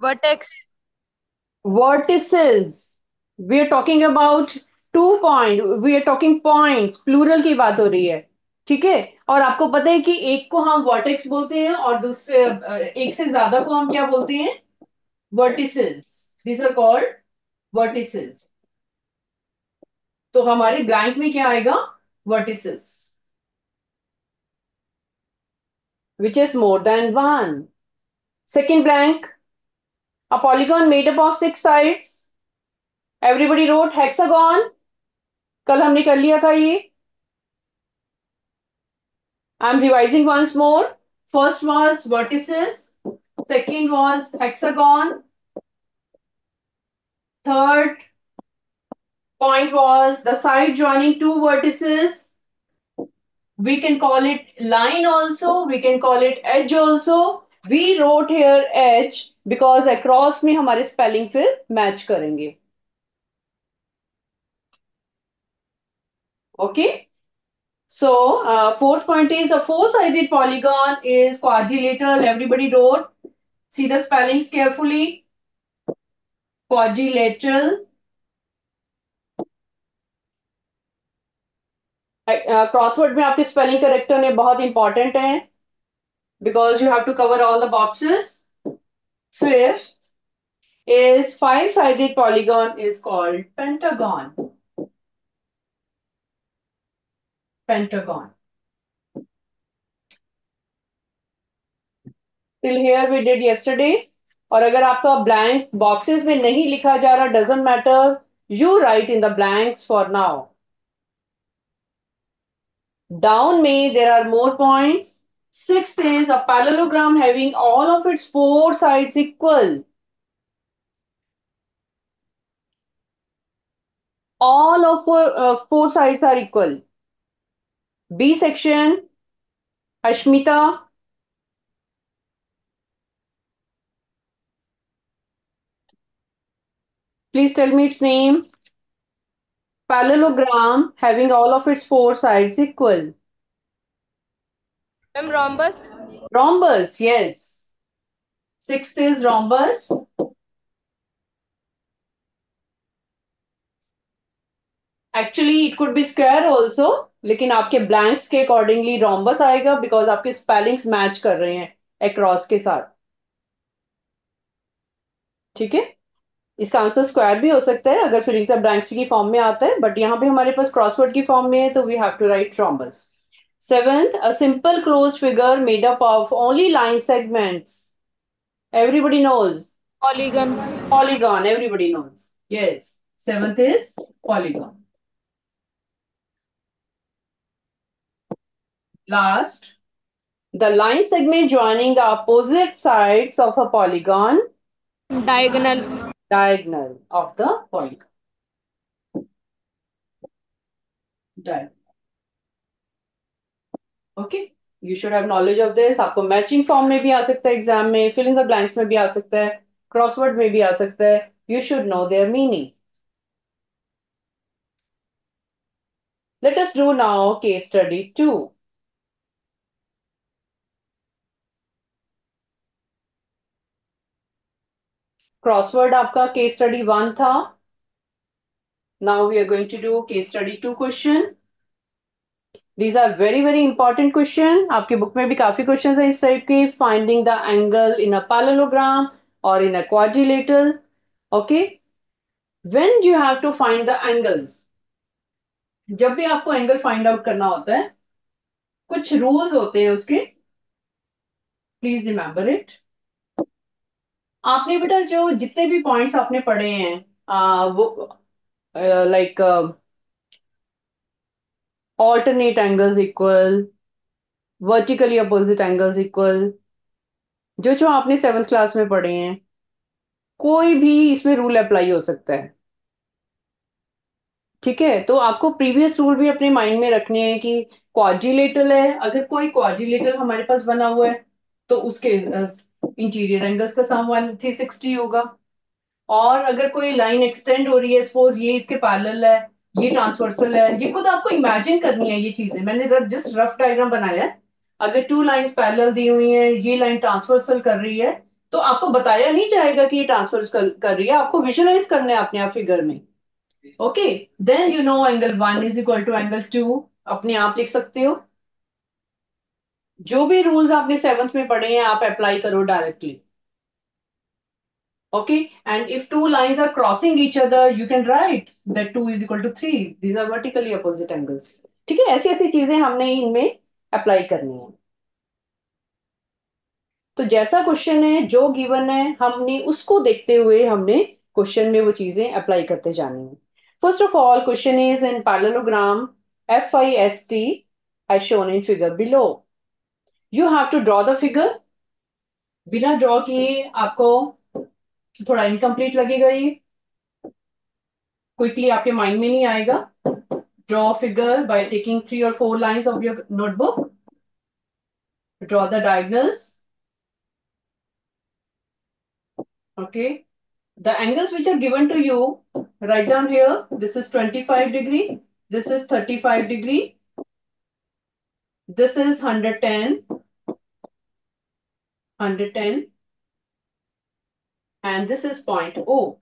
vertex vertices. We are talking about two point we are talking points plural की बात हो रही है, ठीक है? और आपको पता है कि एक को हम वर्टेक्स बोलते हैं और दूसरे एक से ज़्यादा को हम क्या बोलते हैं? Vertices this are called vertices तो हमारे ब्लैंक में क्या आएगा? Vertices which is more than one second blank. a polygon made up of six sides everybody wrote hexagon कल हमने कर लिया था ये I'm revising once more. First was vertices. Second was hexagon. Third point was the side joining two vertices. We can call it line also. We can call it edge also. We wrote here edge because across में हमारे spelling फिर match करेंगे। Okay so fourth point is a four sided polygon is quadrilateral everybody do see the spellings carefully quadrilateral crossword में आपके spelling character ने बहुत important है because you have to cover all the boxes Fifth is five-sided polygon is called pentagon. Pentagon. Till here we did yesterday. और अगर आपका blank boxes में नहीं लिखा जा रहा doesn't matter you write in the blanks for now Down May, there are more points. Sixth is a parallelogram having all of its four sides equal. All of four, uh, four sides are equal. B section, Ashmita. Please tell me its name. Parallelogram having all of its four sides equal. Ma'am, rhombus. Rhombus, yes. Sixth is rhombus. Actually, it could be square also. लेकिन आपके blanks के accordingly rhombus आएगा because आपके spellings match कर रहे हैं across के साथ ठीक है इसका आंसर स्क्वायर भी हो सकता है अगर फिर ब्लैंक्स की फॉर्म में आता है बट यहाँ पे हमारे पास क्रॉसवर्ड की फॉर्म में है तो we have to write rhombus Seventh, a simple closed figure made up of only line segments. Everybody knows. Polygon. Polygon, everybody knows. Yes. Seventh is polygon. Last, the line segment joining the opposite sides of a polygon. Diagonal. Diagonal of the polygon. Diagonal. Okay you should have knowledge of this आपको matching form में भी आ सकता है exam में fill in the blanks में भी आ सकता है क्रॉसवर्ड में भी आ सकता है. You should know their meaning let us do now case study two crossword आपका केस स्टडी वन था. Now we are going to do case study two question these are very very important question आपकी book में भी काफ़ी question है इस type के। Finding the angle in a parallelogram और in a quadrilateral okay when you have to find the angles जब भी आपको एंगल फाइंड आउट करना होता है कुछ रूल्स होते हैं उसके। प्लीज़ रिमेंबर इट आपने बेटा जो जितने भी पॉइंट्स आपने पढ़े हैं आ, वो like alternate angles equal, vertically opposite angles equal, जो जो आपने सेवंथ क्लास में पढ़े हैं, कोई भी इसमें रूल अप्लाई हो सकता है। ठीक है? तो आपको प्रीवियस रूल भी अपने माइंड में रखने हैं कि क्वाड्रिलेटरल है। अगर कोई क्वाड्रिलेटरल हमारे पास बना हुआ है तो उसके इंटीरियर एंगल्स का सम वन थ्री सिक्सटी होगा। और अगर कोई लाइन एक्सटेंड हो रही है सपोज़ ये इसके पैरेलल है ये ट्रांसवर्सल है। ये खुद आपको इमेजिन करनी है ये चीज़ें। मैंने जस्ट रफ डायग्राम बनाया है। अगर टू लाइंस पैरेलल दी हुई हैं ये लाइन ट्रांसवर्सल कर रही है तो आपको बताया नहीं जाएगा कि ये ट्रांसफ़र कर, कर रही है। आपको विजुअलाइज करना है अपने आप फिगर में। Okay then you know angle one is equal to angle two अपने आप लिख सकते हो। जो भी रूल्स आपने सेवंथ में पढ़े हैं आप अप्लाई करो directly okay and if two lines are crossing each other you can write that 2 is equal to 3 these are vertically opposite angles ठीक है ऐसी ऐसी चीज़ें हमने इनमें अप्लाई करनी है तो जैसा क्वेश्चन है जो गिवन है हमने उसको देखते हुए हमने क्वेश्चन में वो चीज़ें अप्लाई करते जानी है first of all question is in parallelogram F I S T as shown in figure below you have to draw the figure बिना ड्रॉ किए आपको थोड़ा इनकम्प्लीट लगेगा ये क्विकली आपके माइंड में नहीं आएगा draw figure by taking three और four lines of your notebook draw the diagonals okay the angles which are given to you write down here this is 25 degree this is 35 degree this is 110 110 and this is point O.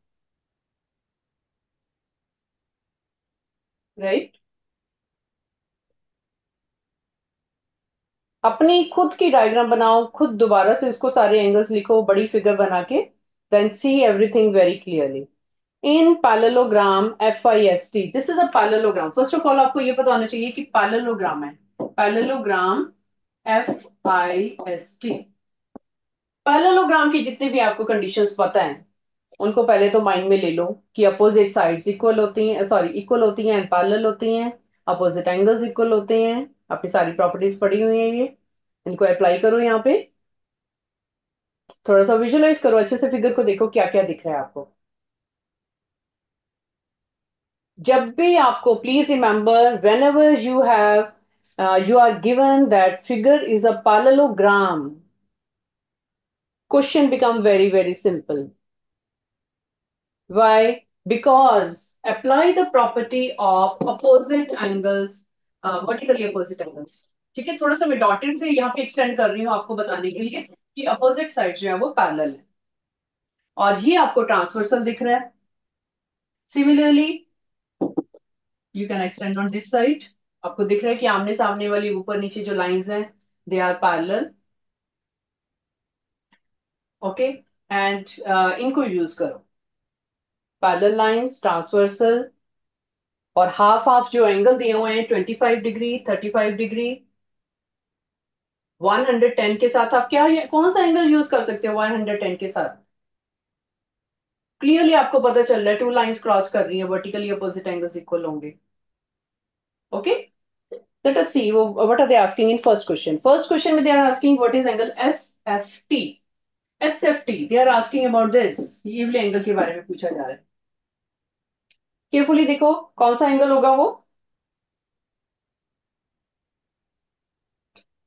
Right? अपनी खुद की diagram बनाओ, खुद दोबारा से उसको सारे angles लिखो, बड़ी फिगर बना के then see everything very clearly in parallelogram F I S T this is a parallelogram first of all आपको ये पता होना चाहिए कि पैरेललोग्राम है parallelogram F I S T parallelogram की जितनी भी आपको कंडीशंस पता है, उनको पहले तो माइंड में ले लो कि अपोजिट साइड्स इक्वल होती हैं सॉरी इक्वल होती हैं पैरेलल होती हैं अपोजिट एंगल्स इक्वल होते हैं, आपकी सारी प्रॉपर्टीज़ पड़ी हुई हैं ये, इनको अप्लाई करो यहाँ पे। थोड़ा सा विजुअलाइज करो, अच्छे से फिगर को देखो क्या क्या दिख रहा है आपको। जब भी आपको please remember whenever you have you are given that figure is a parallelogram question become very, very simple. Why? Because apply the property of opposite angles, uh, vertically opposite angles. ठीक है थोड़ा सा मैं डॉटेड से यहाँ पे extend कर रही हूँ आपको बताने के लिए कि अपोजिट साइड जो है वो पैरेलल है और ये आपको ट्रांसवर्सल दिख रहा है similarly you can extend on this side आपको दिख रहा है कि आमने सामने वाली ऊपर नीचे जो लाइंस हैं they are parallel okay? And इनको यूज़ करो। पैरेलल लाइंस ट्रांसवर्सल और हाफ़ हाफ़ जो एंगल दिए हुए हैं 25 डिग्री 35 डिग्री 110 के साथ आप क्या कौन सा एंगल यूज़ कर सकते हो 110 के साथ? क्लियरली आपको पता चल रहा है टू लाइंस क्रॉस कर रही है वर्टिकली अपोजिट एंगल्स इक्वल होंगे। Okay? Let us see what are they asking in first question first question में they are asking what is angle S F T they are asking about this ये वाले angle के बारे में पूछा जा रहा है। केयरफुली देखो कौन सा एंगल होगा वो?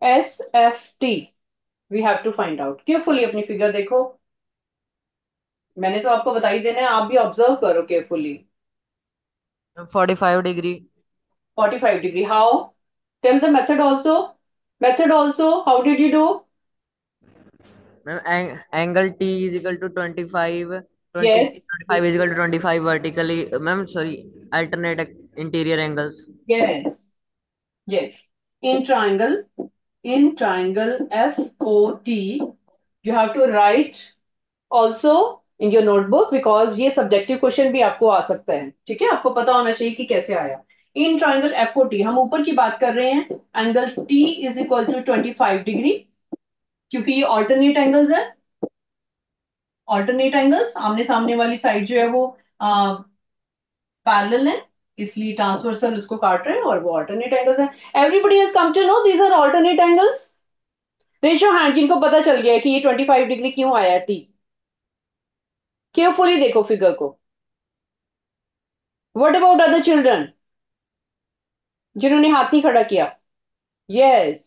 S F T we have to find out carefully अपनी फिगर देखो। मैंने तो आपको बता ही देना है आप भी ऑब्ज़र्व करो carefully 45 degree 45 degree how? Tell the the also also method also how did you Ma'am, ang- angle T is equal to 25 20 yes 25 is equal to 25 vertically ma'am sorry alternate interior angles yes yes in triangle in triangle FOT you have to write also in your notebook because ये subjective question भी आपको आ सकता है ठीक है आपको पता होना चाहिए कि कैसे आया इन ट्राइंगल एफओटी हम ऊपर की बात कर रहे हैं angle T is equal to twenty five degree क्योंकि ये ऑल्टरनेट एंगल्स है। ऑल्टरनेट एंगल्स आमने सामने वाली साइड जो है वो पैरेलल है, इसलिए ट्रांसवर्सल उसको काट रहे हैं और वो ऑल्टरनेट एंगल्स है। Everybody has come to know these are alternate angles raise hand जिनको पता चल गया है कि ये 25 डिग्री क्यों आया टी केयरफुली देखो फिगर को। व्हाट अबाउट अदर चिल्ड्रन जिन्होंने हाथ नहीं खड़ा किया। Yes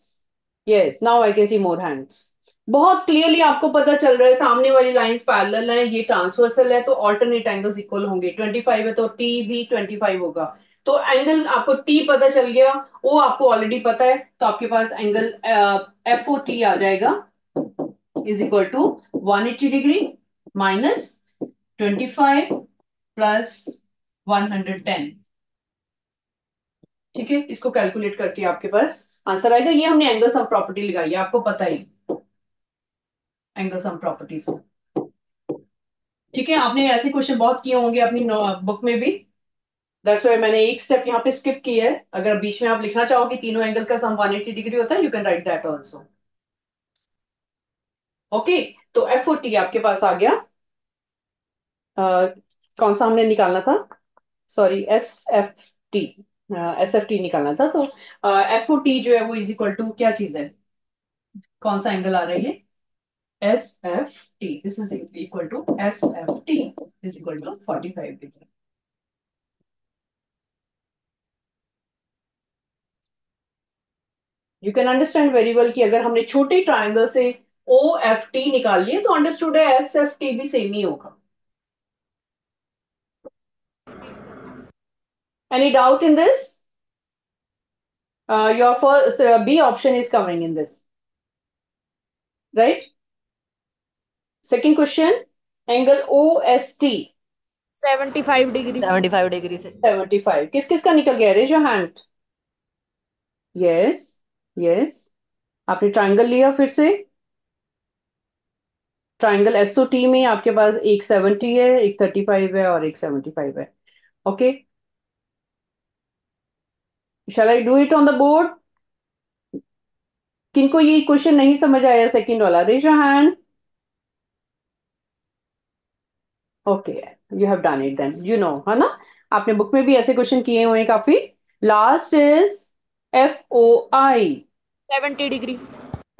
yes now I can see more hands बहुत क्लियरली आपको पता चल रहा है, सामने वाली लाइंस पैरेलल है, ये ट्रांसवर्सल है तो ऑल्टरनेट एंगल्स इक्वल होंगे। 25 है तो टी भी 25 होगा। तो एंगल आपको टी पता चल गया, वो आपको ऑलरेडी पता है तो आपके पास एंगल एफ़ ओ टी आ जाएगा। is equal to 180 degree minus 25 plus 110 ठीक है? इसको कैलकुलेट करके आपके पास आंसर आएगा। ये हमने एंगल्स ऑफ़ प्रॉपर्टी लगाई है, आपको पता ही। एंगल सम प्रॉपर्टीज़ ठीक है आपने ऐसे क्वेश्चन बहुत किए होंगे अपनी बुक में भी। दैट्स वाई मैंने एक स्टेप यहाँ पे स्किप किया है। अगर बीच में आप लिखना चाहोगे तीनों एंगल का सम 180 डिग्री होता है you can write that also okay तो एफ़ ओ टी आपके पास आ गया। आ, कौन सा हमने निकालना था? Sorry S F T S F T निकालना था तो एफ़ ओ टी जो है वो इज़ इक्वल टू क्या चीज़ है? कौन सा एंगल आ रहा है F T this is equal to S F T is equal to forty five degree you can understand very well कि अगर हमने छोटे ट्राइंगल से ओ एफ़ टी निकाल लिए तो अंडरस्टूड है एस एफ़ टी भी सेम ही होगा in this? Uh, your first uh, B option is covering in this. Right? Second question, angle OST 75 degree 75 degree से। 75. किस किस का निकल गया? Raise your hand yes yes आपने ट्राइंगल लिया फिर से। ट्राइंगल एसओ टी में आपके पास एक 70 है एक 35 है और एक 75 है। Okay shall I do it on the board? किनको ये क्वेश्चन नहीं समझ आया सेकंड वाला? Raise your hand okay you have done it then you know है ना? आपने बुक में भी ऐसे क्वेश्चन किए हुए हैं काफ़ी। Last is F O I 70 degree.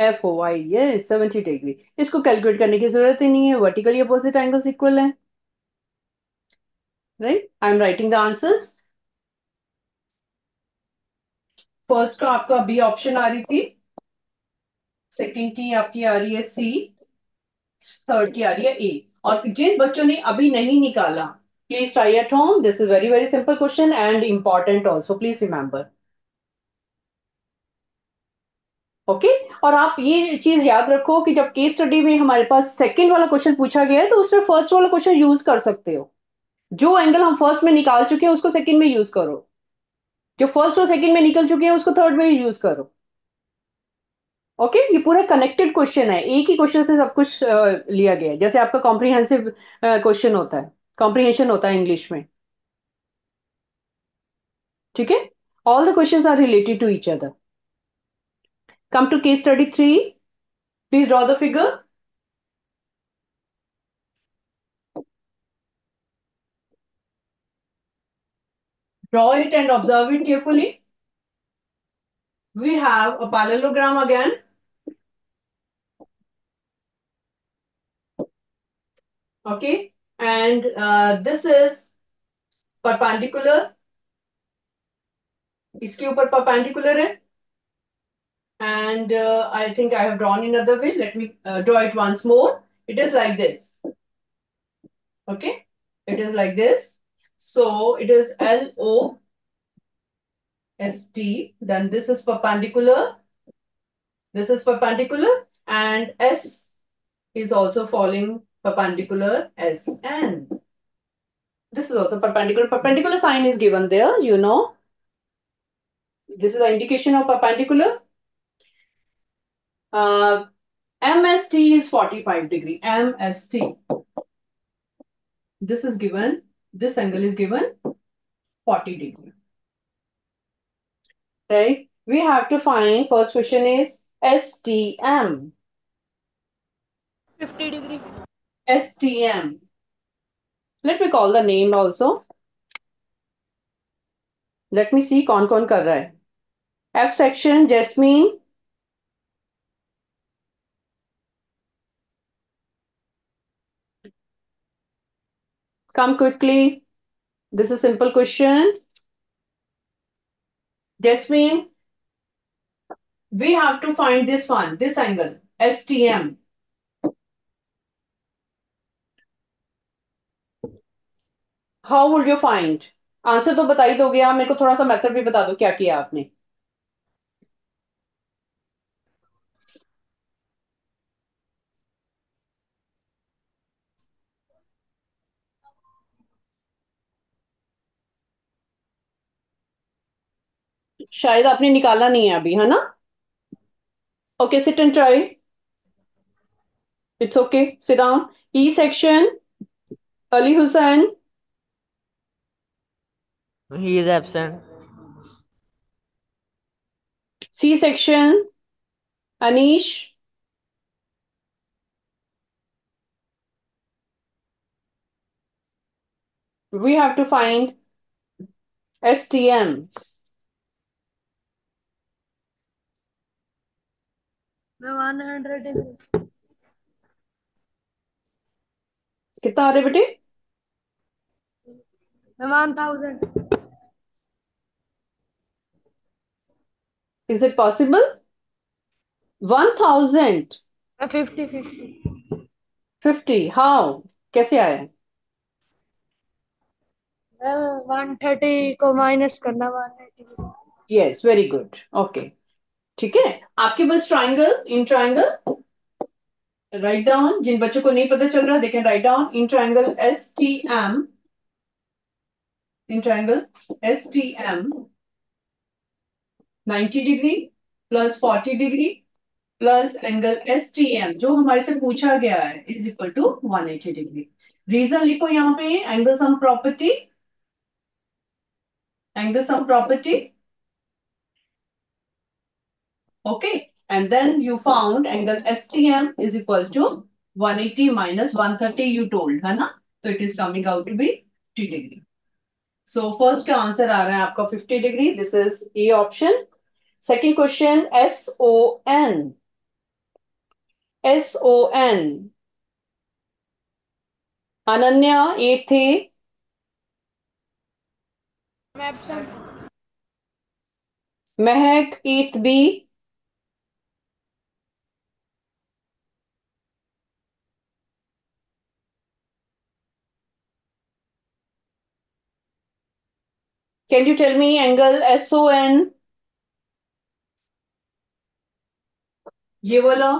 F O I ये सेवेंटी डिग्री। इसको कैलकुलेट करने की ज़रूरत ही नहीं है। वर्टिकली अपोजिट एंगल्स इक्वल है। Right I am writing the answers first का आपका बी ऑप्शन आ रही थी। सेकंड की आपकी आ रही है सी थर्ड की आ रही है ए और जिन बच्चों ने अभी नहीं निकाला please try at home this is very very simple question and important also please remember okay okay? और आप ये चीज़ याद रखो कि जब केस स्टडी में हमारे पास सेकंड वाला क्वेश्चन पूछा गया है तो उसमें फ़र्स्ट वाला क्वेश्चन यूज़ कर सकते हो। जो एंगल हम फ़र्स्ट में निकाल चुके हैं, उसको सेकंड में यूज़ करो। जो फ़र्स्ट और सेकंड में निकल चुके हैं, उसको थर्ड में यूज़ करो। ओके okay, ये पूरा कनेक्टेड क्वेश्चन है। एक ही क्वेश्चन से सब कुछ लिया गया है। जैसे आपका कॉम्प्रिहेंसिव क्वेश्चन होता है। कॉम्प्रिहेंशन होता है इंग्लिश में। ठीक है? All the question are related to each other come to case study 3 please draw the figure. Draw it and observe it carefully. We have a parallelogram again. okay and uh, this is perpendicular इसके ऊपर perpendicular है and uh, I think I have drawn in another way. Let me uh, draw it once more. It is like this. Okay, it is like this. So it is L O S T. Then this is perpendicular. This is perpendicular, and S is also falling perpendicular SN. This is also perpendicular. Perpendicular sign is given there, you know. This is the indication of perpendicular. Uh, MST is 45 degree. MST. This is given. This angle is given 40 degree. Okay. We have to find, first question is STM. 50 degree. STM. Let me call the name also. Let me see कौन कौन कर रहा है. F section, Jasmine. Come quickly. This is simple question. Jasmine, we have to find this one, this angle, STM. How would you find answer तो बता ही दोगे आप, मेरे को थोड़ा सा मेथड भी बता दो क्या किया आपने। शायद आपने निकाला नहीं है अभी, है ना? Okay sit and try it's okay sit down E section Ali Hussain He is absent. C section Anish we have to find STM. One hundred degree कितना आ रहे बेटे one thousand it possible one thousand fifty fifty fifty how कैसे आया? One thirty को minus करना one eighty yes very good okay ठीक है? आपके पास triangle in triangle write down जिन बच्चों को नहीं पता चल रहा देखें write down in triangle S T M in triangle S T M 90 degree plus 40 degree plus angle S T M जो हमारे से पूछा गया है is equal to one eighty degree reason लिखो यहाँ पे angle sum property angle sum property okay and then you found angle S T M is equal to one eighty minus 130 you told है ना? तो it is coming out to be T degree so first का answer आ रहा है आपका? 50 degree this is a option Second question, S-O-N. S-O-N. Ananya, eighth A. I'm absent. Mehak, eighth B. Can you tell me angle SON? ये वाला?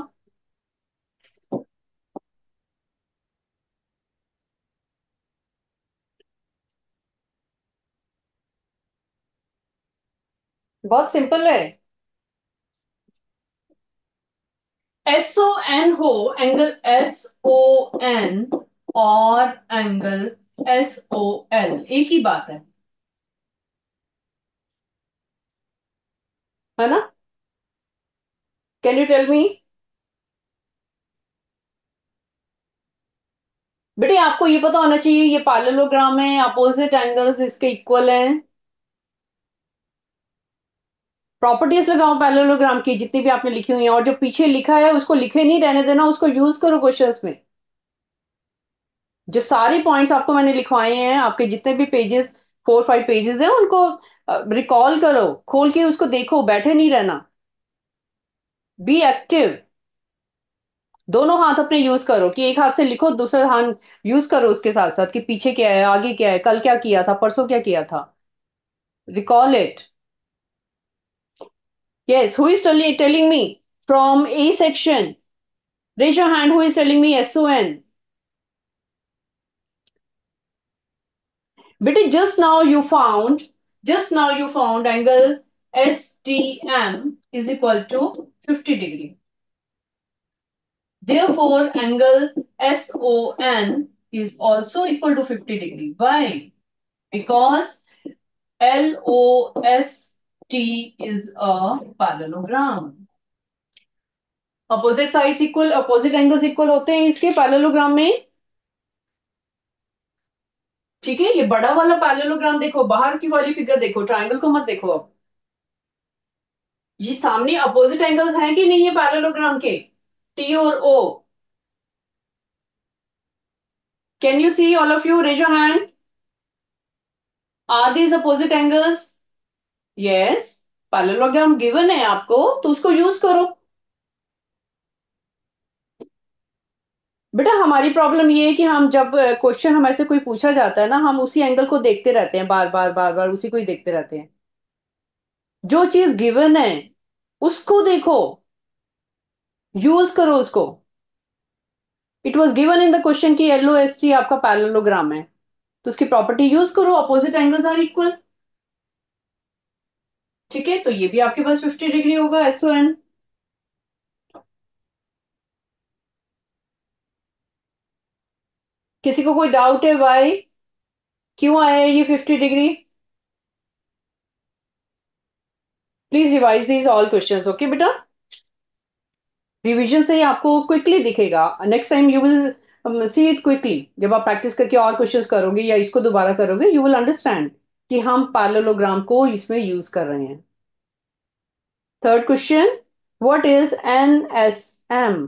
बहुत simple है। S O N हो एंगल एस ओ एन और angle S O L एक ही बात है। है ना? कैन यू टेल मी बेटे, आपको ये पता होना चाहिए, ये पैरेललोग्राम है अपोजिट एंगल्स इसके इक्वल हैं। प्रॉपर्टीज़ लगाओ पैरेललोग्राम की, जितनी भी आपने लिखी हुई है, और जो पीछे लिखा है, उसको लिखे नहीं रहने देना, उसको यूज़ करो क्वेश्चंस में। जो सारे पॉइंट्स आपको मैंने लिखवाए हैं, आपके जितने भी पेजेस फोर फाइव पेजेस हैं, उनको रिकॉल करो, खोल के उसको देखो, बैठे नहीं रहना। बी एक्टिव दोनों हाथ अपने यूज़ करो कि एक हाथ से लिखो, दूसरा हाथ यूज़ करो उसके साथ साथ कि पीछे क्या है, आगे क्या है, कल क्या किया था, परसों क्या किया था। Recall it yes who is telling me from A section raise your hand who is telling me S O N बेटे just now you found just now you found angle S T M is equal to 50 degree. Therefore, angle son is also equal to 50 degree. Why? Because lost is a parallelogram. Opposite side equal opposite angles equal होते हैं इसके parallelogram में। ठीक है? ये बड़ा वाला parallelogram देखो, बाहर की वाली फिगर देखो ट्राइंगल को मत देखो अब। ये सामने अपोजिट एंगल्स हैं कि नहीं है पैरेललोग्राम के? टी और O can you see all of you raise your hand are these opposite angles yes parallelogram given है आपको तो उसको यूज़ करो। बेटा, हमारी प्रॉब्लम ये है कि हम जब क्वेश्चन हमारे से कोई पूछा जाता है ना, हम उसी एंगल को देखते रहते हैं, बार बार बार बार, उसी को ही देखते रहते हैं। जो चीज़ गिवन है, उसको देखो। यूज़ करो उसको। It was given in the question की एल एस टी आपका पैरेललोग्राम है। तो उसकी प्रॉपर्टी यूज़ करो अपोजिट एंगल्स आर इक्वल ठीक है? तो ये भी आपके पास फिफ्टी डिग्री होगा एस ओ एन किसी को कोई डाउट है वाई क्यों आया ये fifty degree please revise these all question okay बेटा? रिविजन से ही आपको क्विकली दिखेगा। Next time you will see it quickly जब आप प्रैक्टिस करके और क्वेश्चन करोगे या इसको दोबारा करोगे यू विल अंडरस्टैंड कि हम पैरेललोग्राम को इसमें यूज़ कर रहे हैं। Third question what is N S M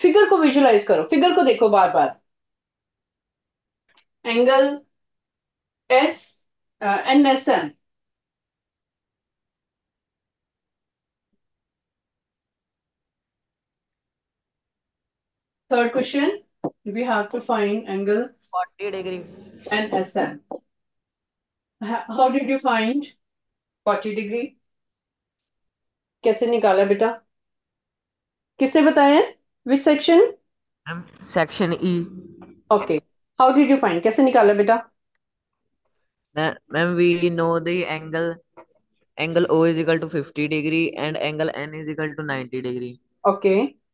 figure को विजुलाइज करो। फिगर को देखो बार बार angle S N S M Third question, we have to find angle 40 degree. NSM. H- How did you find 40 degree? कैसे निकाला बेटा किसने बताया which section Ma'am, section E. Okay how did you find कैसे निकाला बेटा Ma'am, ma'am, we know the angle angle O is equal to 50 degree and angle N is equal to 90 degree. Okay Ma'am,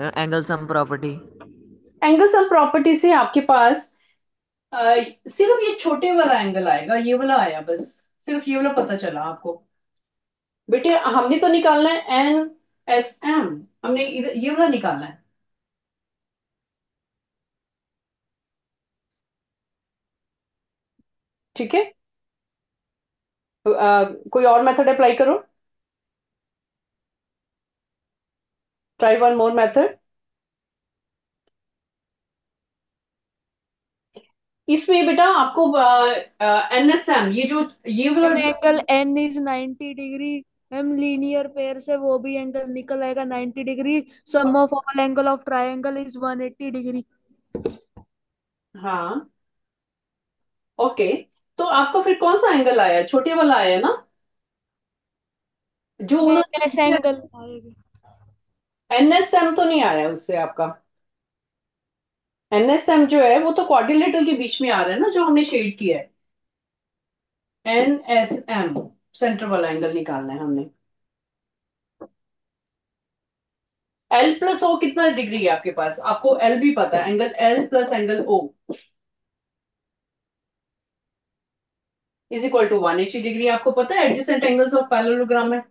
angle sum property. Angle sum property से आपके पास अ, सिर्फ़ ये छोटे वाला angle आएगा ये वाला आया बस। सिर्फ़ ये वाला पता चला आपको। बेटे हमने तो निकालना है एन एस एम हमने ये वाला निकालना है। ठीक है? कोई और मेथड अप्लाई करो। ट्राई वन मोर मेथड इसमें बेटा आपको एनएसएम ये जो ये वाला angle N is 90 degree ma'am linear pair से वो भी एंगल निकल आएगा 90 degree sum of all angle of triangle is 180 degree हाँ. ओके तो आपको फिर कौन सा एंगल आया? छोटे वाला आया ना? जो उन्होंने एस एंगल आएगा एनएसएम तो नहीं आया उससे आपका। एनएसएम जो है, वो तो क्वाड्रिलेटरल के बीच में आ रहा है ना, जो हमने शेड किया है। एनएसएम सेंटर वाला एंगल निकालना है हमने। एल प्लस ओ कितना डिग्री है आपके पास? आपको एल भी पता है angle L plus angle O is equal to one eighty degree आपको पता है? एडजेसेंट एंगल्स ऑफ़ पैरेललोग्राम है।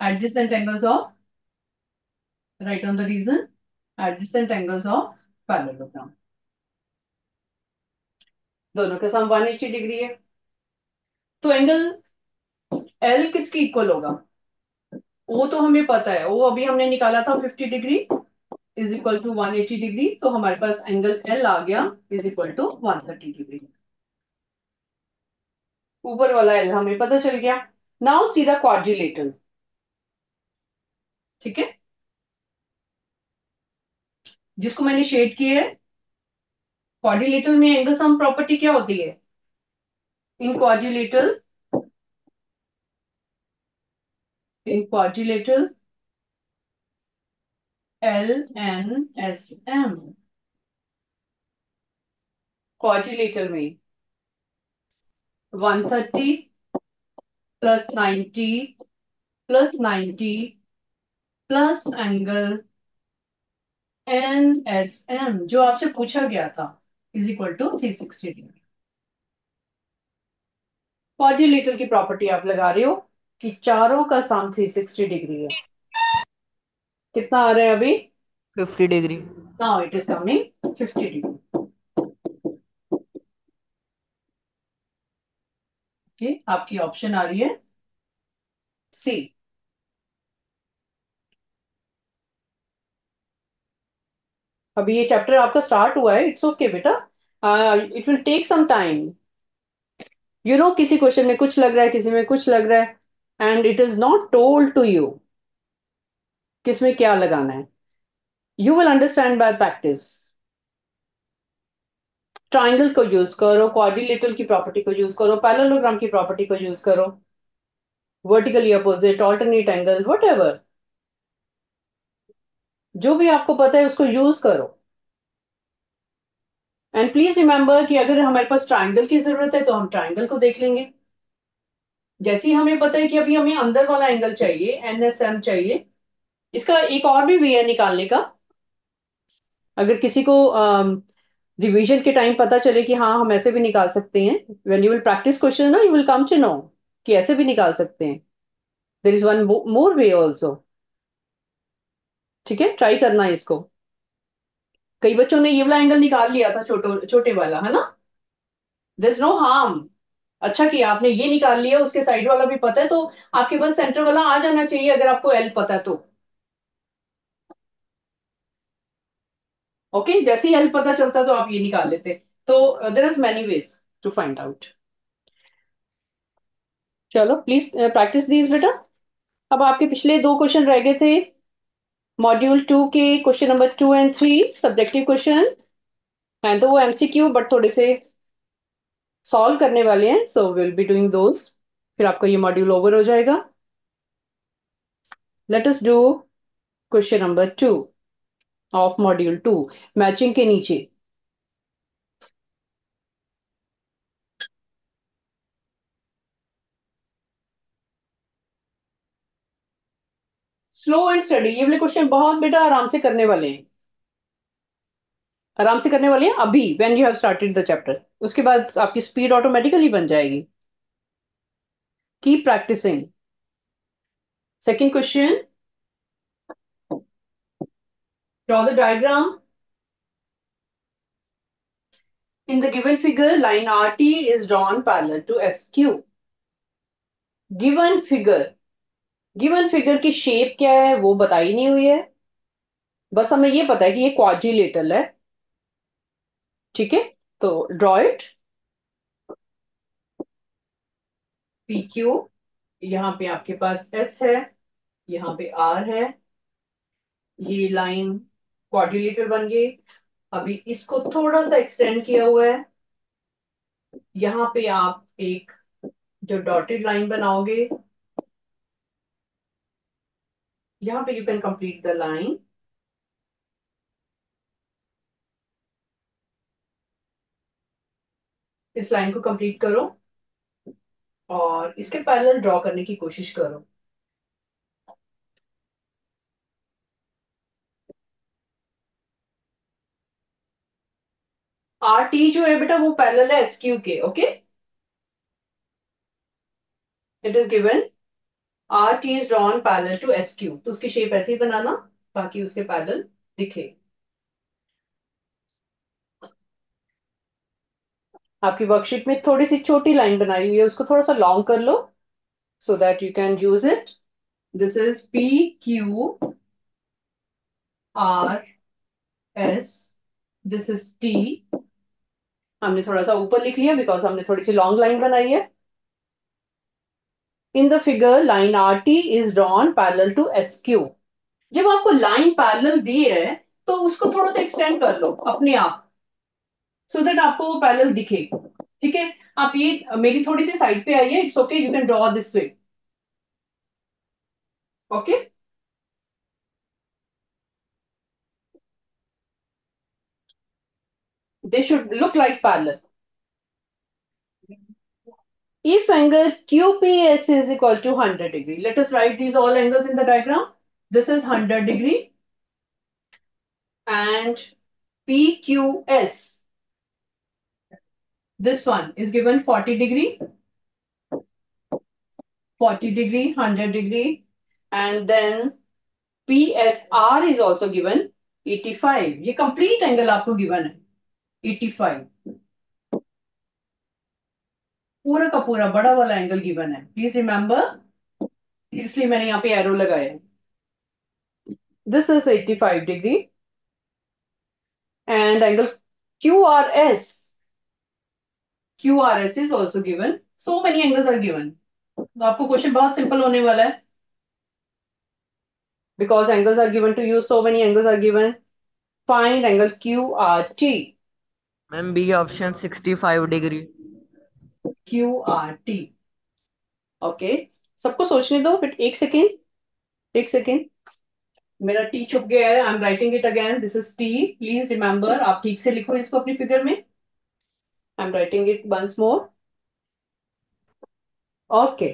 Adjacent angles of write on the reason adjacent angles of parallelogram दोनों का सम वन एटी डिग्री है। तो एंगल एल किसकी equal होगा? वो तो हमें पता है। वो अभी हमने निकाला था fifty degree is equal to one eighty degree तो हमारे पास एंगल एल आ गया is equal to one thirty degree ऊपर वाला एल हमें पता चल गया। नाउ सी द क्वाड्रिलेटरल ठीक है? जिसको मैंने शेड किया है क्वाड्रिलेटरल में एंगल सम प्रॉपर्टी क्या होती है? In quadrilateral in quadrilateral L N S M quadrilateral में 130 plus 90 plus 90 plus angle N S M जो आपसे पूछा गया था is equal to three sixty degree quadrilateral की प्रॉपर्टी आप लगा रहे हो कि चारों का सम 360 डिग्री है। कितना आ रहा है अभी? Fifty degree now it is coming 50 degree okay आपकी ऑप्शन आ रही है सी अभी ये चैप्टर आपका स्टार्ट हुआ है इट्स ओके बेटा। It will take some time you know किसी क्वेश्चन में कुछ लग रहा है, किसी में कुछ लग रहा है and it is not told to you किसमें क्या लगाना है। You will understand by practice triangle को यूज़ करो क्वाड्रिलेटरल की प्रॉपर्टी को यूज़ करो पैरेललोग्राम की प्रॉपर्टी को यूज़ करो। Vertically opposite alternate angle what जो भी आपको पता है उसको यूज़ करो। एंड प्लीज़ रिमेंबर कि अगर हमारे पास ट्राइंगल की ज़रूरत है तो हम ट्राइंगल को देख लेंगे। जैसे ही हमें पता है कि अभी हमें अंदर वाला एंगल चाहिए एनएसएम चाहिए, इसका एक और भी वे है निकालने का। अगर किसी को रिवीजन के टाइम पता चले कि हाँ हम ऐसे भी निकाल सकते हैं when you will practise question know you will come to know कि ऐसे भी निकाल सकते हैं। There is one more way also ठीक है? ट्राई करना है इसको। कई बच्चों ने ये वाला एंगल निकाल लिया था छोटो, छोटे वाला, है ना? इज़ नो हार्म अच्छा किया आपने ये निकाल लिया, उसके साइड वाला भी पता है तो आपके पास सेंटर वाला आ जाना चाहिए अगर आपको एल पता है तो। Okay okay? जैसे ही एल पता चलता तो आप ये निकाल लेते तो there is many ways to find out चलो प्लीज़ प्रैक्टिस दीज बेटा। अब आपके पिछले दो क्वेश्चन रह गए थे। मॉड्यूल टू के question number two and three subjective question है तो वो एमसीक्यू बट थोड़े से सॉल्व करने वाले हैं so will be doing those फिर आपका ये मॉड्यूल ओवर हो जाएगा. Let us do question number two of module two matching के नीचे. स्लो एंड स्टडी, ये वाले क्वेश्चन बहुत बेटा आराम से करने वाले हैं। आराम से करने वाले हैं अभी when you have started the chapter उसके बाद आपकी स्पीड ऑटोमेटिकली बन जाएगी। Keep practising second question draw the diagram in the given figure, line RT is drawn parallel to SQ given figure given figure की शेप क्या है, वो बताई नहीं हुई है। बस हमें ये पता है कि ये क्वाड्रिलेटरल है। ठीक है? तो ड्रॉ इट पी क्यू यहाँ पे आपके पास एस है, यहाँ पे आर है। ये लाइन क्वाड्रिलेटर बन गई। अभी इसको थोड़ा सा एक्सटेंड किया हुआ है। यहाँ पे आप एक जो डॉटेड लाइन बनाओगे यहाँ पे you can complete the line इस लाइन को कंप्लीट करो और इसके पैरेलल ड्रॉ करने की कोशिश करो। आर टी जो है बेटा वो पैरेलल है एस क्यू के okay it is given R T is drawn parallel to S Q तो उसकी शेप ऐसे ही बनाना ताकि उसके पैरेलल दिखे। आपकी वर्कशीट में थोड़ी सी छोटी लाइन बनाई हुई है, उसको थोड़ा सा लॉन्ग कर लो so that you can use it this is P Q R S this is T हमने थोड़ा सा ऊपर लिख लिया बिकॉज़ हमने थोड़ी सी लॉन्ग लाइन बनाई है। In the figure line R T is drawn parallel to S Q जब आपको लाइन पैरल दी है तो उसको थोड़ा सा एक्सटेंड कर लो, अपने आप। सो so दैट आपको वो पैरेलल दिखे ठीक है? आप ये, मेरी थोड़ी सी साइड पे आइए it's okay you can draw this way okay they should look like parallel. if angle QPS is equal to 100 degree let us write these all angles in the diagram this is 100 degree and PQS this one is given 40 degree 40 degree 100 degree and then PSR is also given 85 ये complete angle आपको given है 85 पूरा का पूरा बड़ा वाला angle given है। Please remember इसलिए मैंने यहाँ पे एरो लगाया this is 85 degree and angle Q R S Q R S is also given so many angles are given तो आपको क्वेश्चन बहुत सिंपल होने वाला है। Because angles are given to you so many angles are given find angle Q R T ma'am B option 65 degree Q R T okay सबको सोचने दो but एक सेकेंड एक सेकेंड मेरा टी छुप गया है I am writing it again this is T please remember आप ठीक से लिखो इसको अपनी फिगर में. I am writing it once more okay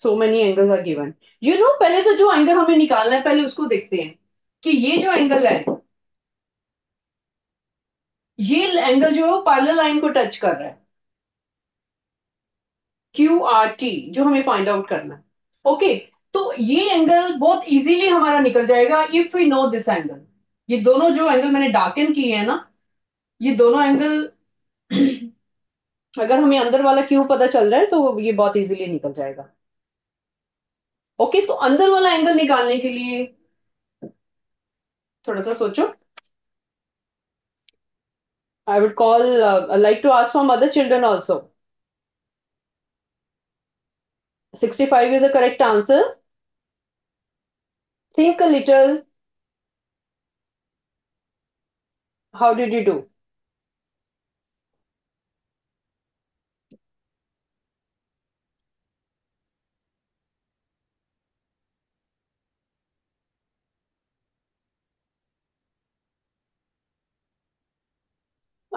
so many angles are given you know पहले तो जो एंगल हमें निकालना है, पहले उसको देखते हैं कि ये जो एंगल है ये एंगल जो है वो पैरेलल लाइन को टच कर रहा है। क्यू आर टी जो हमें फाइंड आउट करना है। ओके तो ये एंगल बहुत इजीली हमारा निकल जाएगा if we know this angle ये दोनों जो एंगल मैंने डार्कन किए हैं ना, ये दोनों एंगल अगर हमें अंदर वाला क्यू पता चल रहा है तो ये बहुत इजीली निकल जाएगा। ओके तो अंदर वाला एंगल निकालने के लिए थोड़ा सा सोचो। I would call, uh, I like to ask from other children also. 65 is the correct answer. Think a little. How did you do?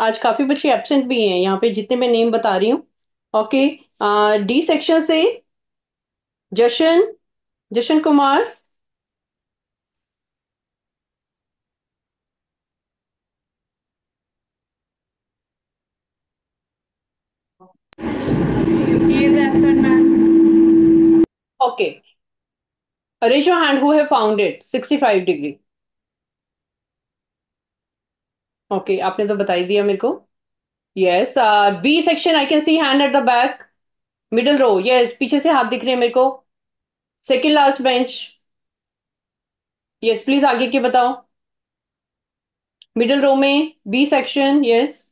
आज काफ़ी बच्चे एब्सेंट भी हैं यहाँ पे जितने मैं नेम बता रही हूँ ओके डी सेक्शन से Jashan Jashan Kumar. Okay. Raise your hand who have found it. 65 degree. Okay okay, आपने तो बताई दिया मेरे को। Yes B section I can see hand at the back middle row yes पीछे से हाथ दिख रहे हैं मेरे को। Second last bench yes please आगे के बताओ। मिडिल रो में B section yes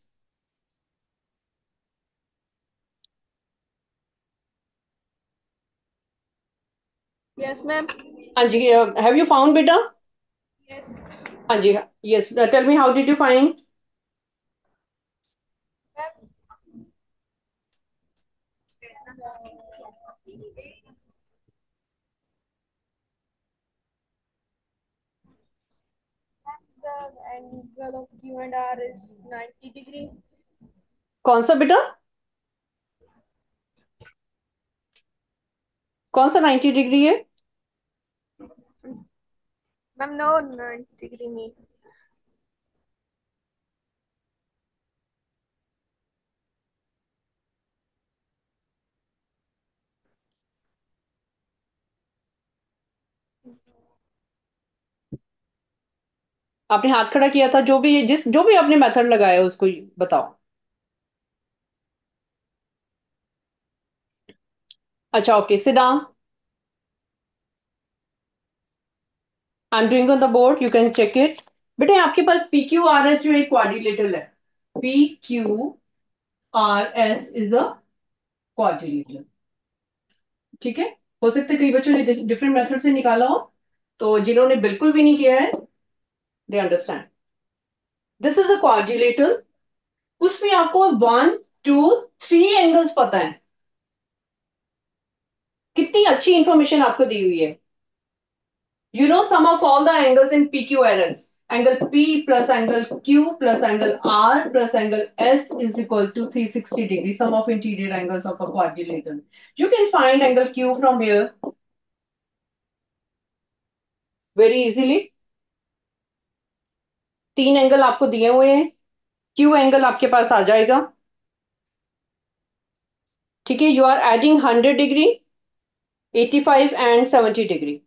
yes ma'am हाँ जी हैव यू फाउंड बेटा? यस हाँ जी हाँ yes tell me how did you find angle of Q and R is ninety degree कौन सा बेटा? कौन सा नाइंटी डिग्री है? No, 90 degree नहीं. आपने हाथ खड़ा किया था जो भी जिस जो भी आपने मेथड लगाया उसको बताओ अच्छा okay sit I am doing on the board you can check it बेटे, आपके पास पी क्यू आर एस जो एक क्वाड्रिलेटरल है P Q R S is the quadrilateral ठीक है? हो सकता है कई बच्चों ने डिफरेंट मेथड से निकाला हो तो जिन्होंने बिल्कुल भी नहीं किया है they understand this is a quadrilateral उसमें आपको वन टू थ्री एंगल्स पता है। कितनी अच्छी इंफॉर्मेशन आपको दी हुई है। You know sum of all the angles in P Q R S P plus angle Q plus angle R plus angle S is equal to 360 degree sum of interior angles of a quadrilateral you can find angle Q from here very easily तीन angle आपको दिए हुए हैं Q angle आपके पास आ जाएगा ठीक है you are adding 100 degree 85 and 70 degree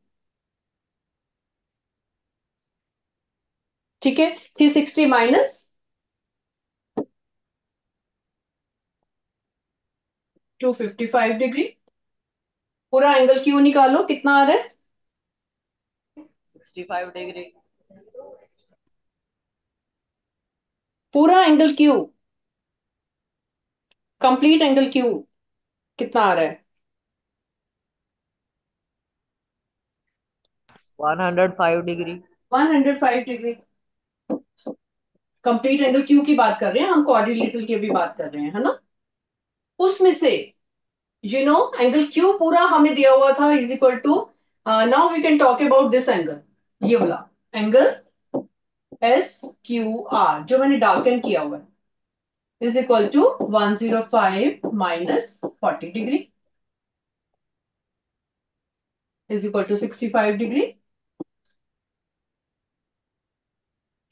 ठीक है? 360 minus two fifty five degree. पूरा एंगल क्यू निकालो? कितना आ रहा है? 65 डिग्री। पूरा angle Q? Complete angle Q? कितना आ रहा है? 105 degree. 105 degree. Complete angle Q की बात कर रहे हैं, हम क्वाड्रिलेटरल की भी बात कर रहे हैं, है ना? उसमें से यू नो एंगल क्यू पूरा हमें दिया हुआ था is equal to now we can talk about this angle ये वाला एंगल एस क्यू आर जो मैंने डार्कन किया हुआ है is equal to 105 minus 40 degree is equal to sixty five degree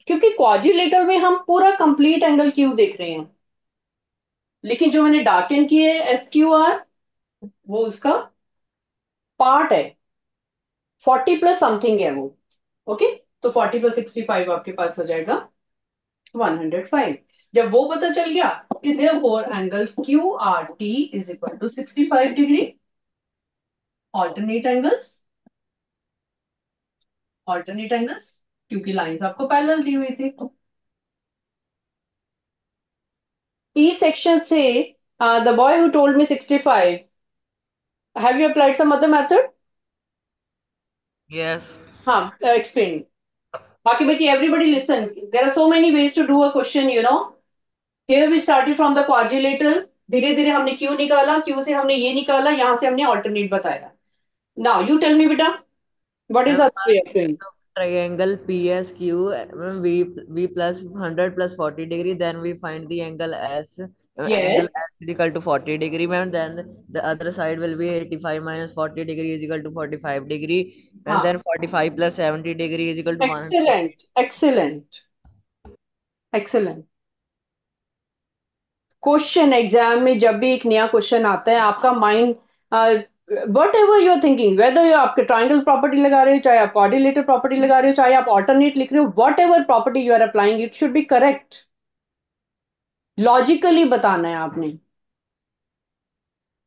क्योंकि क्वाड्रिलेटर में हम पूरा कंप्लीट एंगल क्यू देख रहे हैं। लेकिन जो मैंने डार्कन किए एस क्यू आर वो उसका पार्ट है। फोर्टी प्लस समथिंग है वो ओके तो फोर्टी प्लस सिक्सटी फाइव आपके पास हो जाएगा वन हंड्रेड फाइव जब वो पता चल गया कि therefore angle Q R T is equal to sixty five degree alternate angles alternate angles क्योंकि लाइंस आपको पैरेलल दी हुई थी। ई सेक्शन से the boy who told me 65 have you applied some other method yes. हाँ explain बाकी बच्चे everybody listen. There are so many ways to do a question you know. Here we started from the quadrilateral. धीरे धीरे हमने Q निकाला Q से हमने ये निकाला यहाँ से हमने ऑल्टरनेट बताया। नाउ यू टेल मी बेटा what is other way of doing triangle PSQ V V plus 100 plus 40 degree then we find the angle S uh, angle S is equal to 40 degree ma'am then the other side will be 85 minus 40 degree is equal to 45 degree and हाँ then 45 plus 70 degree is equal to 100 excellent excellent excellent question exam में जब भी एक नया question आता है आपका mind whatever you are thinking whether you आपके ट्राइंगल प्रॉपर्टी लगा रहे हो, चाहे आप कोऑर्डिनेटर प्रॉपर्टी लगा रहे हो, चाहे आप ऑल्टरनेट लिख रहे हो whatever property you are applying it should be correct logically बताना है आपने।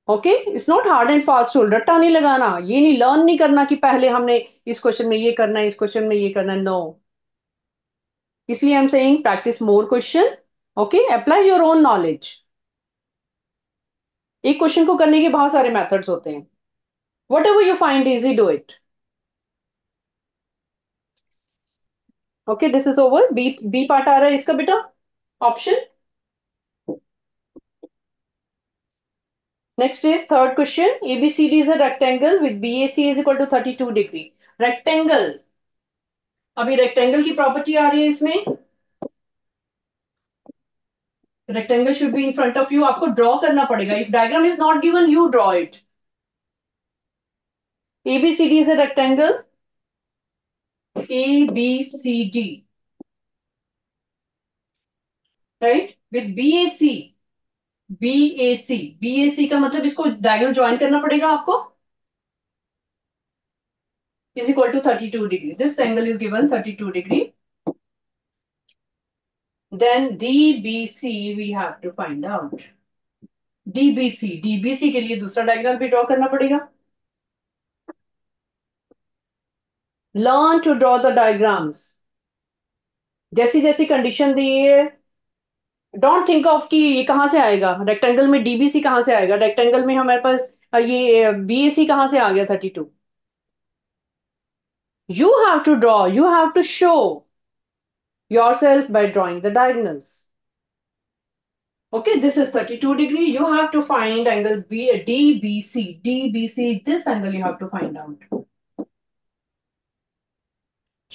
Okay it's not hard and fast rule रट्टा नहीं लगाना। ये नहीं लर्न नहीं करना कि पहले हमने इस क्वेश्चन में ये करना है इस क्वेश्चन में ये करना। है नो इसलिए I am saying practice more question okay apply your own knowledge एक क्वेश्चन को करने के बहुत सारे मेथड्स होते हैं। Ever you find easy do it okay this is over B B part आ रहा है इसका बेटा option is third question ABCD is a rectangle with BAC is equal to thirty two degree rectangle अभी rectangle की property आ रही है इसमें. Rectangle should be in front of you आपको ड्रॉ करना पड़ेगा. If diagram is not given you draw it ABCD is a rectangle ABCD right with BAC BAC BAC का मतलब इसको डायगोनल ज्वाइन करना पड़ेगा आपको is equal to 32 degree this angle is given 32 degree then DBC we have to find out DBC DBC के लिए दूसरा diagram भी ड्रॉ करना पड़ेगा learn to draw the diagrams. जैसी जैसी कंडीशन दी है डोंट थिंक ऑफ़ कि ये कहाँ से आएगा? रेक्टेंगल में डीबीसी कहाँ से आएगा? रेक्टेंगल में हमारे पास ये बीएसी कहाँ से आ गया? Thirty two you have to draw you have to show yourself by drawing the diagonals okay this is 32 degree. You have to find angle B, dbc dbc this angle you have to find out.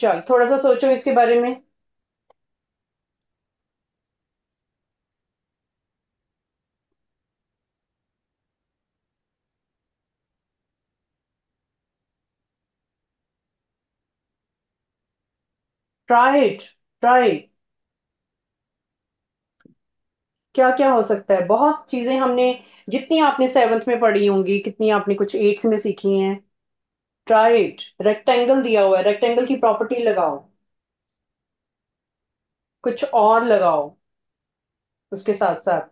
चल थोड़ा सा सोचो इसके बारे में। Try it try क्या क्या हो सकता है? बहुत चीज़ें हमने, जितनी आपने सेवन्थ में पढ़ी होंगी, कितनी आपने कुछ एट्थ में सीखी हैं। राइट रेक्टेंगल दिया हुआ है। रेक्टेंगल की प्रॉपर्टी लगाओ। कुछ और लगाओ। उसके साथ साथ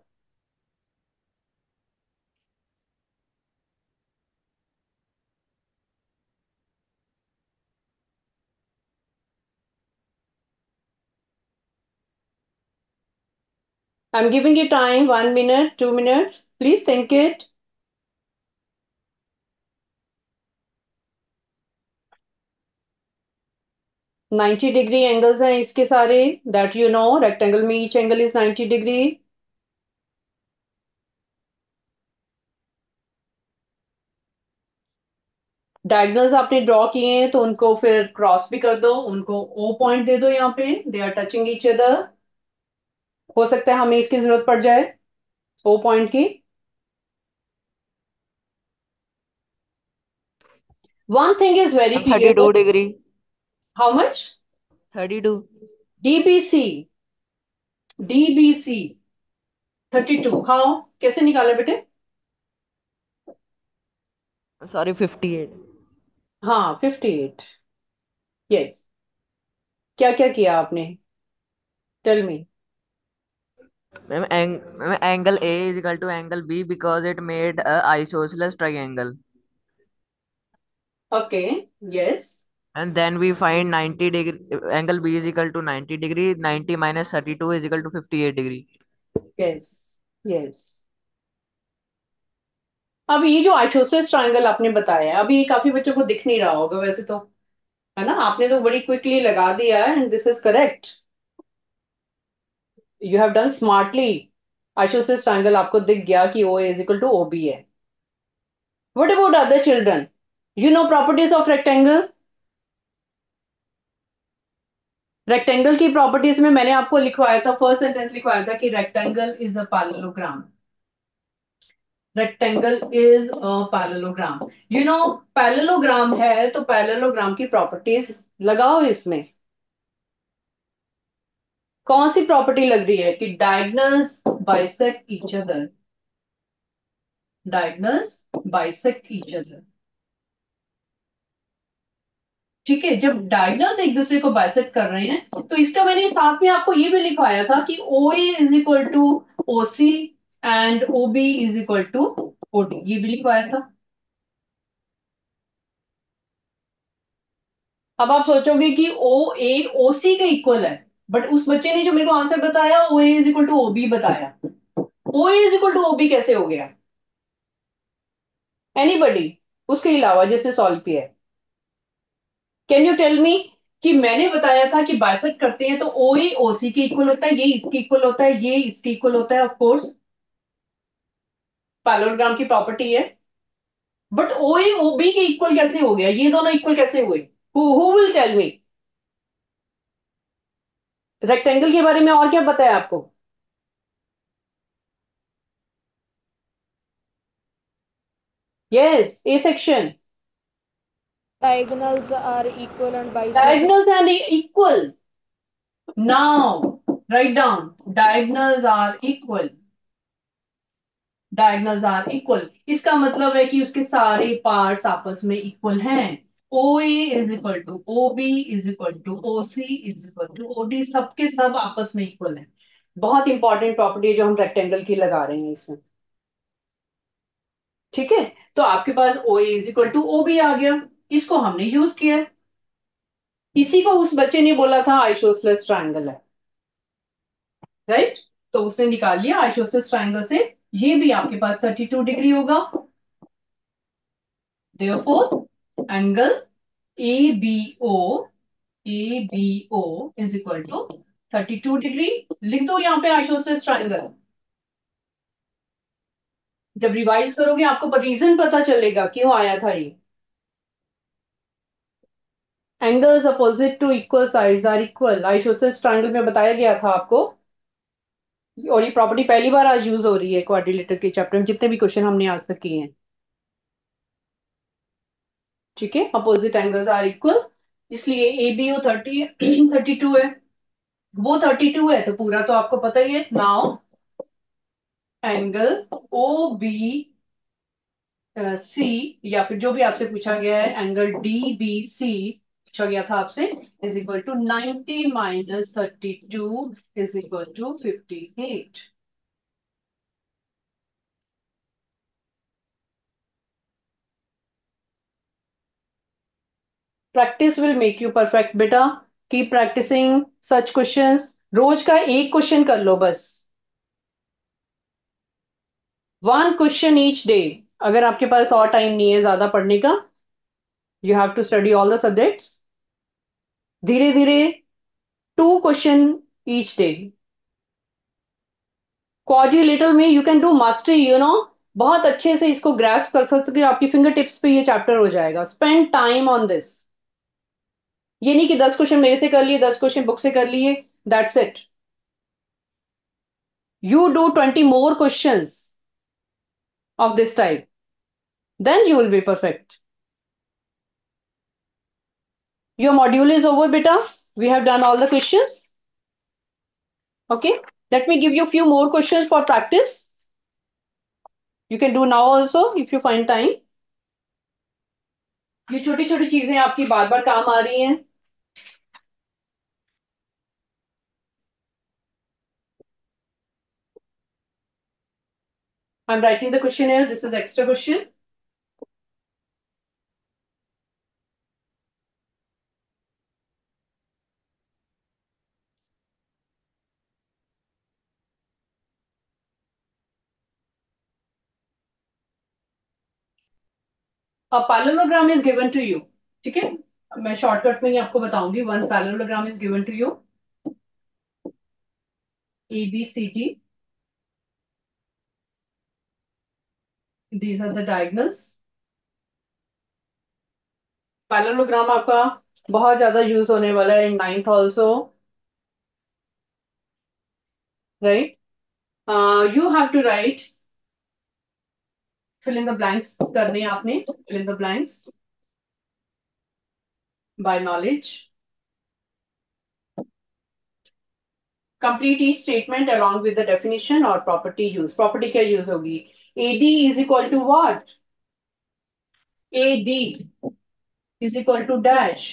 I am giving you time one minute two minute please think it ninety degree angles हैं इसके सारे दैट यू नो रेक्टेंगल में each angle is ninety degree diagonals आपने ड्रॉ किए हैं तो उनको फिर क्रॉस भी कर दो उनको ओ पॉइंट दे दो यहाँ पे they are touching each other हो सकता है हमें इसकी ज़रूरत पड़ जाए ओ पॉइंट की. One thing is very thirty two degree how much? Thirty two dbc dbc 32 how? कैसे निकाला बेटे? सॉरी फिफ्टी एट हाँ 58 यस क्या क्या किया आपने? Tell me ma'am ma'am angle A is equal to angle B because it made a isosceles triangle okay yes and then we find 90 degree, angle b is equal to 90 degree 90 minus 32 is equal to 58 degree. Yes yes अब ये जो isosceles triangle आपने बताया अभी ये काफ़ी बच्चों को दिख नहीं रहा होगा वैसे तो है ना? आपने तो बड़ी क्विकली लगा दिया है and this is correct you have done smartly isosceles triangle आपको दिख गया कि O is equal to O B है. What about other children you know properties of rectangle rectangle की प्रॉपर्टीज़ में मैंने आपको लिखवाया था फ़र्स्ट सेंटेंस लिखवाया था कि rectangle is a parallelogram rectangle is a parallelogram you know parallelogram है तो पैरेललोग्राम की प्रॉपर्टीज़ लगाओ इसमें। कौन सी प्रॉपर्टी लग रही है कि diagonals bisect each other diagonals bisect each other ठीक है, जब डायगनल्स एक दूसरे को बाइसेक्ट कर रहे हैं तो इसका मैंने साथ में आपको ये भी लिखवाया था कि O is equal to O C and O B is equal to O D ये भी लिखवाया था। अब आप सोचोगे कि ओ ए ओ सी के इक्वल है बट उस बच्चे ने जो मेरे को आंसर बताया O A is equal to O B बताया। O A is equal to O B कैसे हो गया? एनीबडी उसके अलावा जिसने सॉल्व किया है। कैन यू टेल मी कि मैंने बताया था कि बाइसेक्ट करते हैं तो ओ ए ओ सी के इक्वल होता है, ये इसके इक्वल होता है, ये इसके इक्वल होता है ऑफ़ कोर्स पैलोग्राम की प्रॉपर्टी है। But O A O B के इक्वल कैसे हो गया? ये दोनों इक्वल कैसे हुए? Who will tell me rectangle के बारे में और क्या बताया आपको? Yes A section Diagonals are equal and bisect. diagonals and equal. Now, write down. Diagonals are equal. Diagonals are equal. इसका मतलब है कि उसके सारे पार्ट्स आपस में इक्वल हैं। O A is equal to O B is equal to O C is equal to O D सबके सब आपस में इक्वल हैं। बहुत इंपॉर्टेंट प्रॉपर्टी जो हम रेक्टेंगल की लगा रहे हैं इसमें। ठीक है? तो आपके पास O A is equal to O B आ गया। इसको हमने यूज़ किया है। इसी को उस बच्चे ने बोला था आइसोसलेस ट्राइंगल है। Right right? तो उसने निकाल लिया आइसोसलेस ट्रायंगल से ये भी आपके पास 32 डिग्री होगा। Therefore angle A B O A B O is equal to 32 degree लिख दो यहाँ पे आइसोसलेस ट्राइंगल जब रिवाइज करोगे, आपको रीजन पता चलेगा क्यों आया था ये। Angles opposite to equal sides are equal isosceles triangle में बताया गया था आपको। और ये प्रॉपर्टी पहली बार आज यूज़ हो रही है क्वाड्रिलेटर के चैप्टर में। जितने भी क्वेश्चन हमने आज तक किए हैं। ठीक है? अपोजिट एंगल्स आर इक्वल इसलिए A B O thirty thirty two है। वो थर्टी टू है तो पूरा तो आपको पता ही है। Now angle O B C या फिर जो भी आपसे पूछा गया है एंगल डी बी सी पूछा गया था आपसे is equal to 90 minus thirty two is equal to fifty eight practice will make you perfect बेटा कीप प्रैक्टिसिंग सच क्वेश्चंस रोज का एक क्वेश्चन कर लो बस। वन क्वेश्चन ईच डे अगर आपके पास और टाइम नहीं है ज़्यादा पढ़ने का you have to study all the subjects धीरे धीरे two question each day quadrilateral में you can do mastery you know बहुत अच्छे से इसको ग्रास्प कर सकते हो आपकी फिंगर टिप्स पे ये चैप्टर हो जाएगा। स्पेंड टाइम ऑन दिस ये नहीं कि दस क्वेश्चन मेरे से कर लिए, दस क्वेश्चन बुक से कर लिए that's it you do 20 more questions of this type. Then you will be perfect. your module is over beta we have done all the questions okay let me give you a few more questions for practice you can do now also if you find time ये छोटी छोटी चीजें आपकी बार बार काम आ रही हैं I'm writing the questionnaire. This is extra question. अब parallelogram is given to you ठीक है? मैं शॉर्टकट में ही आपको बताऊँगी. One parallelogram is given to you A B C D these are the diagonals parallelogram आपका बहुत ज़्यादा यूज़ होने वाला है. In ninth also right you have to write fill in the blanks करने हैं आपने fill in the blanks by knowledge complete each statement along with the definition or property use property क्या use होगी AD is equal to what AD is equal to dash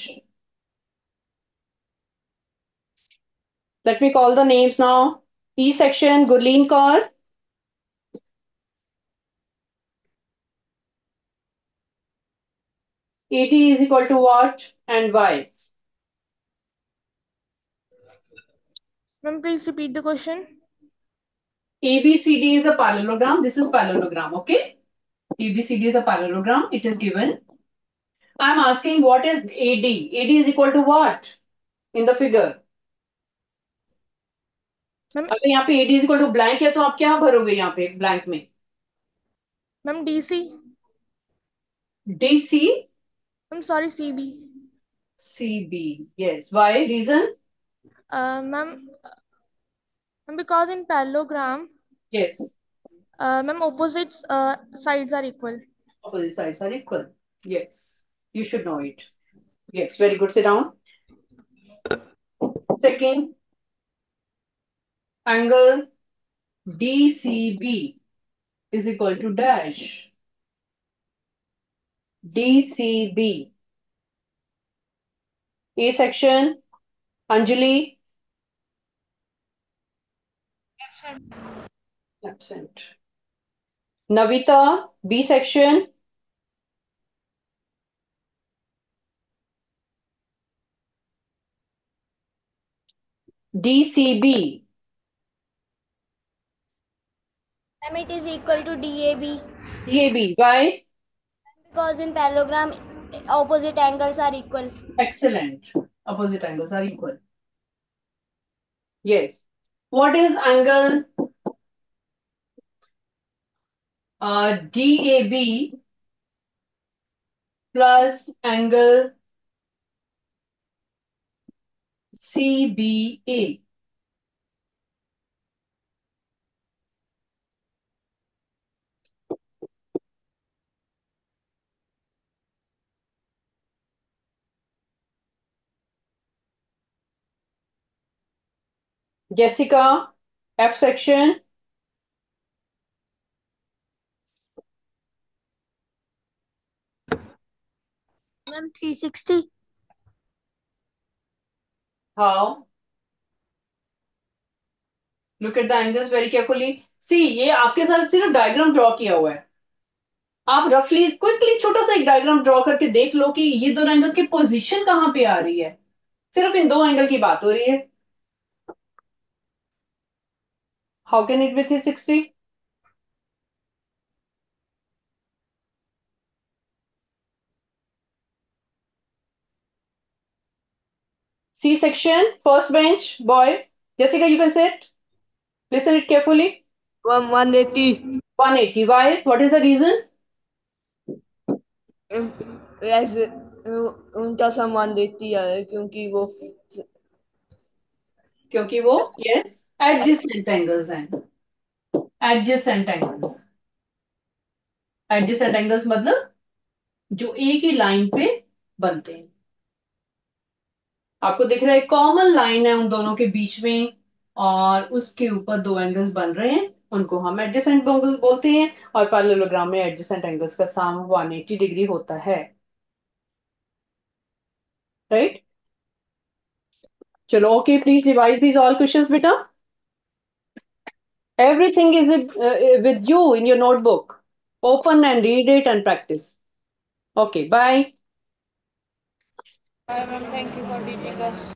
let me call the names now E section Gurleen Kaur AD is equal to what and why? Ma'am, please repeat the question. ABCD is a parallelogram. This is parallelogram, okay? ABCD is a parallelogram. It is given. I'm asking what is AD? AD is equal to what in the figure? Ma'am अगर यहाँ पे AD is equal to blank है तो आप क्या भरोगे यहाँ पे blank में? Ma'am DC DC I'm sorry, CB. CB, yes. Why? Reason? Uh, ma'am, uh, because in parallelogram, yes. Uh, ma'am, opposite uh, sides are equal. Opposite sides are equal. Yes. You should know it. Yes, very good. Sit down. Second, angle DCB is equal to dash. DCB A section Anjali absent Navita B section DCB am it is equal to DAB DAB why because in parallelogram opposite angles are equal. Excellent. Opposite angles are equal. Yes. What is angle uh, DAB plus angle CBA? Jessica, F section. Ma'am, 360. How? Look at the angles very carefully. See, ये आपके साथ सिर्फ़ diagram draw किया हुआ है आप रफली quickly छोटा सा एक डायग्राम ड्रॉ करके देख लो कि ये दोनों एंगल्स की पोजीशन कहाँ पे आ रही है सिर्फ़ इन दो एंगल की बात हो रही है How can it be 360 C section, first bench, boy. Jessica, you can sit. Listen it carefully. One one eighty. 180. Why? What is the reason? ऐसे उनका सामान देती है क्योंकि वो क्योंकि वो yes Adjacent angles हैं। Adjacent angles adjacent angles मतलब जो एक ही लाइन पे बनते हैं। आपको दिख रहा है कॉमन लाइन है उन दोनों के बीच में और उसके ऊपर दो एंगल्स बन रहे हैं। उनको हम एडजेसेंट एंगल बोलते हैं और पैरेललोग्राम में एडजेसेंट एंगल्स का साम 180 डिग्री होता है। Right right? चलो okay please revise these all questions बेटा। Everything is it, uh, with you in your notebook open and read it and practice okay bye Bye, ma'am. Thank you for teaching us.